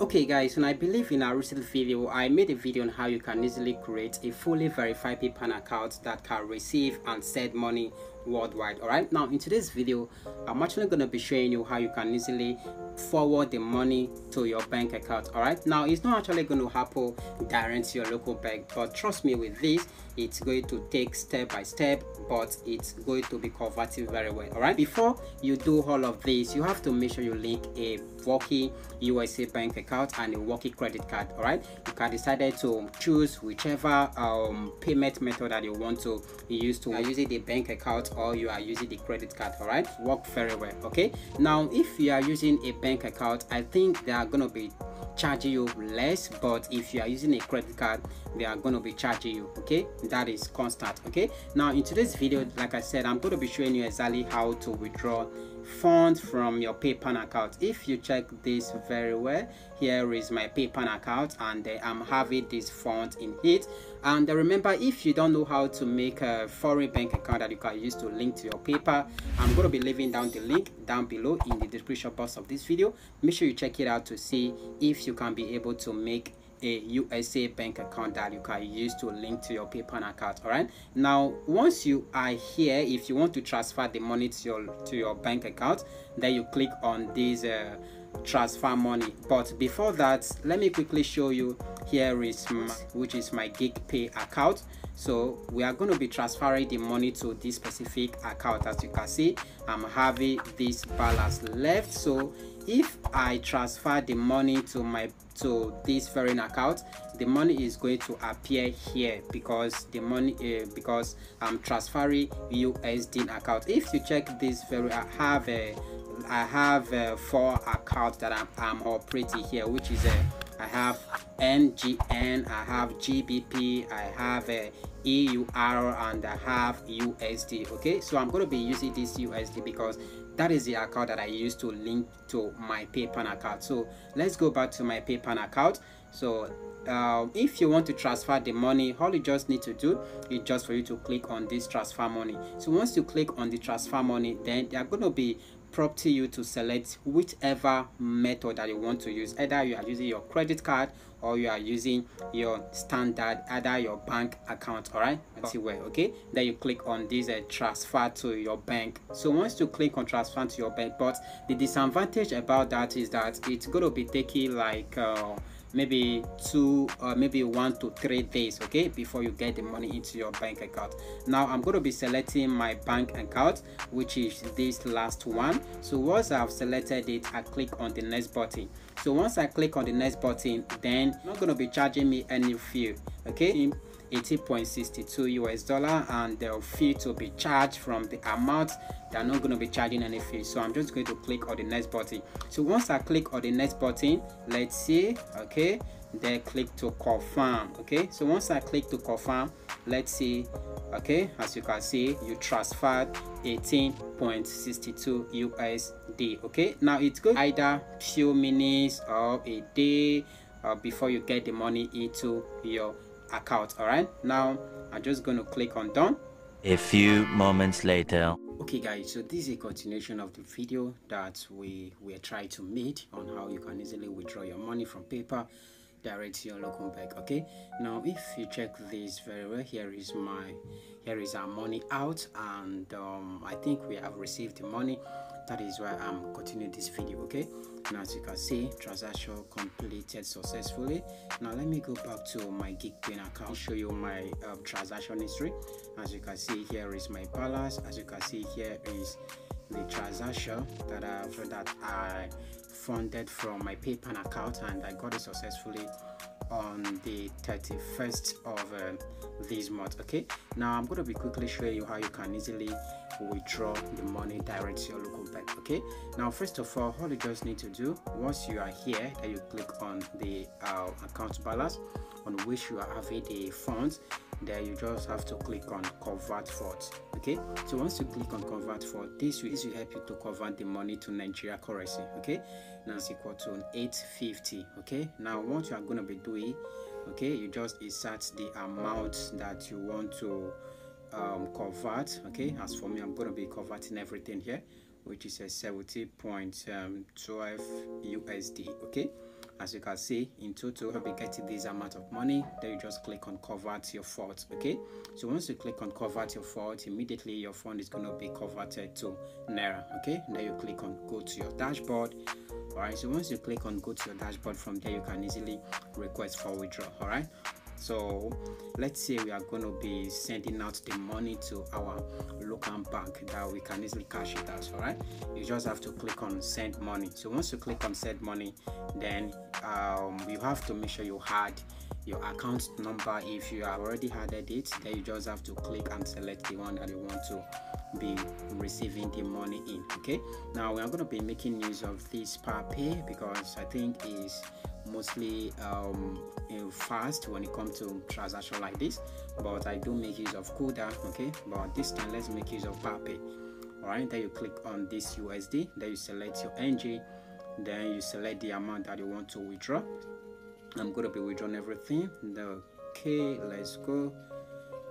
okay guys and i believe in our recent video i made a video on how you can easily create a fully verified paypal account that can receive and send money worldwide all right now in today's video i'm actually going to be showing you how you can easily forward the money to your bank account all right now it's not actually going to happen direct to your local bank but trust me with this it's going to take step by step but it's going to be converting very well all right before you do all of this you have to make sure you link a working usa bank account and a working credit card all right you can decide to choose whichever um, payment method that you want to use to are using the bank account or you are using the credit card all right? Work very well okay? Now if you are using a bank account i think they are going to be charging you less but if you are using a credit card they are going to be charging you okay? That is constant okay? Now in today's video like i said i'm going to be showing you exactly how to withdraw funds from your paypal account. If you check this very well here is my paypal account and i'm having this fund in it and remember if you don't know how to make a foreign bank account that you can use to link to your paypal i'm going to be leaving down the link down below in the description box of this video make sure you check it out to see if you can be able to make a USA bank account that you can use to link to your PayPal account. All right. Now, once you are here, if you want to transfer the money to your to your bank account, then you click on this uh, transfer money. But before that, let me quickly show you. Here is my, which is my Geegpay account. So we are going to be transferring the money to this specific account. As you can see, I'm having this balance left. So if I transfer the money to my to this foreign account the money is going to appear here because the money uh, because I'm transferring USD account if you check this very I have a I have uh, four accounts that I'm, I'm operating here which is a I have NGN, I have GBP, I have a EUR and I have USD okay? So I'm going to be using this USD because that is the account that I use to link to my PayPal account. So let's go back to my PayPal account. So uh, if you want to transfer the money all you just need to do is just for you to click on this transfer money. So once you click on the transfer money then they are going to be prompting you to select whichever method that you want to use. Either you are using your credit card or you are using your standard either your bank account all right see where okay? Then you click on this uh, transfer to your bank. So once you click on transfer to your bank but the disadvantage about that is that it's going to be taking like uh, maybe two or maybe one to three days okay before you get the money into your bank account. Now i'm going to be selecting my bank account which is this last one. So once i've selected it i click on the next button. So once i click on the next button then not going to be charging me any fee okay 80.62 US dollar and the fee to be charged from the amount they're not going to be charging any fee. So I'm just going to click on the next button. So once I click on the next button let's see okay then click to confirm okay? So once I click to confirm let's see okay as you can see you transferred 18.62 USD okay? Now it's good either few minutes or a day uh, before you get the money into your account all right? Now i'm just going to click on done. A few moments later. Okay guys so this is a continuation of the video that we were trying to make on how you can easily withdraw your money from PayPal direct to your local bank okay? Now if you check this very well here is my here is our money out and um, i think we have received the money. That is why i'm continuing this video okay as you can see transaction completed successfully. Now let me go back to my Geegpay account show you my uh, transaction history. As you can see here is my balance. As you can see here is the transaction that I've that I funded from my PayPal account and I got it successfully on the 31st of uh, this month okay? Now I'm going to be quickly showing you how you can easily withdraw the money direct to your local bank okay? Now first of all all you just need to do once you are here that you click on the uh, account balance on which you are having the funds then you just have to click on convert funds okay? So once you click on convert for this will, this will help you to convert the money to nigeria currency okay? Now it's equal to 850 okay? Now what you are going to be doing okay you just insert the amount that you want to um, convert okay? As for me i'm going to be converting everything here which is a 70.12 um, usd okay as you can see in total you'll be getting this amount of money then you just click on convert your funds okay? So once you click on convert your funds immediately your fund is going to be converted to naira okay? Then you click on go to your dashboard. All right so once you click on go to your dashboard from there you can easily request for withdrawal all right so let's say we are going to be sending out the money to our local bank that we can easily cash it out all right you just have to click on send money. So once you click on send money then you have to make sure you had your account number. If you have already added it then you just have to click and select the one that you want to be receiving the money in okay? Now we are going to be making use of this pay because i think is mostly um, fast when it comes to transaction like this but i do make use of kuda okay? But this time let's make use of pay all right then you click on this usd then you select your ng then you select the amount that you want to withdraw. I'm going to be withdrawing everything. Okay let's go.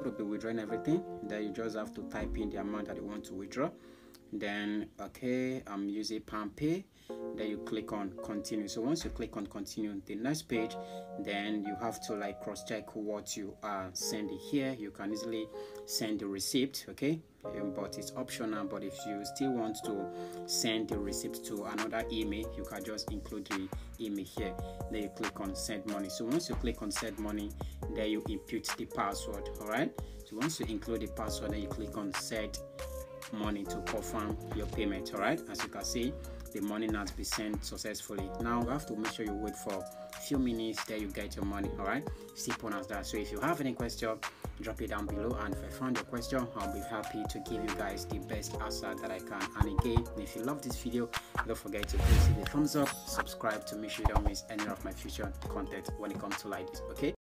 Going to be withdrawing everything. Then you just have to type in the amount that you want to withdraw then okay i'm using pay then you click on continue. So once you click on continue the next page then you have to like cross check what you are sending here. You can easily send the receipt okay? Um, but it's optional but if you still want to send the receipt to another email you can just include the email here. Then you click on send money. So once you click on send money then you input the password all right so once you include the password then you click on set money to confirm your payment all right? As you can see the money has been sent successfully. Now you have to make sure you wait for a few minutes then you get your money all right? Simple as that. So if you have any question drop it down below. And if i found your question i'll be happy to give you guys the best answer that i can. And again if you love this video don't forget to please hit a thumbs up subscribe to make sure you don't miss any of my future content when it comes to like this okay